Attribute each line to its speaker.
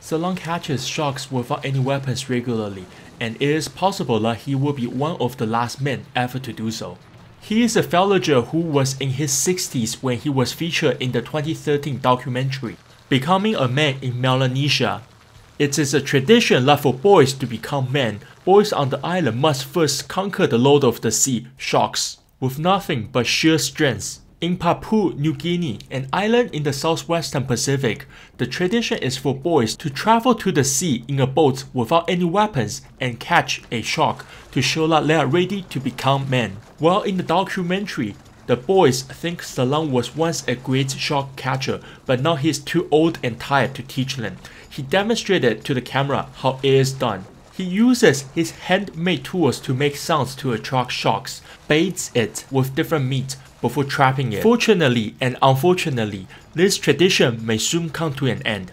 Speaker 1: Selam catches sharks without any weapons regularly, and it is possible that he will be one of the last men ever to do so. He is a villager who was in his 60s when he was featured in the 2013 documentary, Becoming a Man in Melanesia. It is a tradition that for boys to become men, boys on the island must first conquer the Lord of the Sea, sharks, with nothing but sheer strength. In Papua New Guinea, an island in the southwestern Pacific, the tradition is for boys to travel to the sea in a boat without any weapons and catch a shark to show that they are ready to become men. While in the documentary, the boys think Selam was once a great shark catcher, but now he's too old and tired to teach them. He demonstrated to the camera how it is done. He uses his handmade tools to make sounds to attract sharks, baits it with different meat before trapping it. Fortunately and unfortunately, this tradition may soon come to an end.